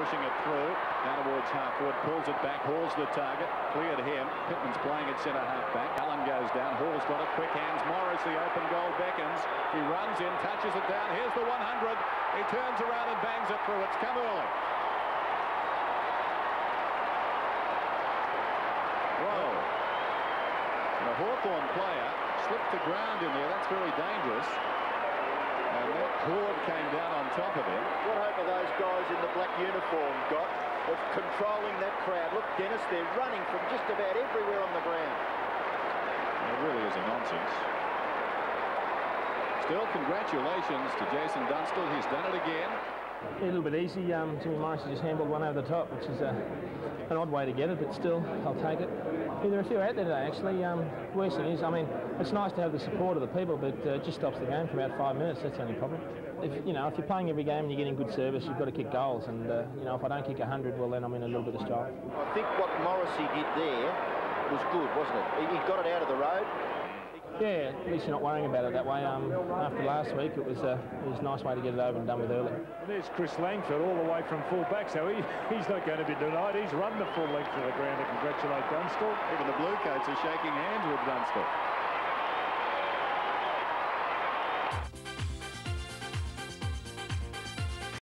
pushing it through. Down towards half forward, pulls it back, hauls the target, cleared him. Pittman's playing at centre half back. Allen goes down, Hall's got it, quick hands. Morris, the open goal beckons. He runs in, touches it down. Here's the 100. He turns around and bangs it through. It's come early. Whoa. And a Hawthorn player slipped the ground in there. That's very dangerous. And that cord came down on top of him. What hope are those guys in the black uniform got of controlling that crowd? Look, Dennis, they're running from just about everywhere on the ground. It really is a nonsense. Still, congratulations to Jason Dunstall. He's done it again. A little bit easy. Um, Jimmy Morris just handled one over the top, which is uh, an odd way to get it, but still, I'll take it. Yeah, there are a few out there today, actually. Um, worst thing is, I mean, it's nice to have the support of the people, but uh, it just stops the game for about five minutes. That's the only problem. If you know, if you're playing every game and you're getting good service, you've got to kick goals. And uh, you know, if I don't kick 100, well, then I'm in a little bit of strife. I think what Morrissey did there was good, wasn't it? He got it out of the road. Yeah, at least you're not worrying about it that way. Um, after last week, it was, uh, it was a nice way to get it over and done with early. There's Chris Langford all the way from full back, so he, he's not going to be denied. He's run the full length of the ground to congratulate Dunstall. Even the Blue Coats are shaking hands with Dunstall.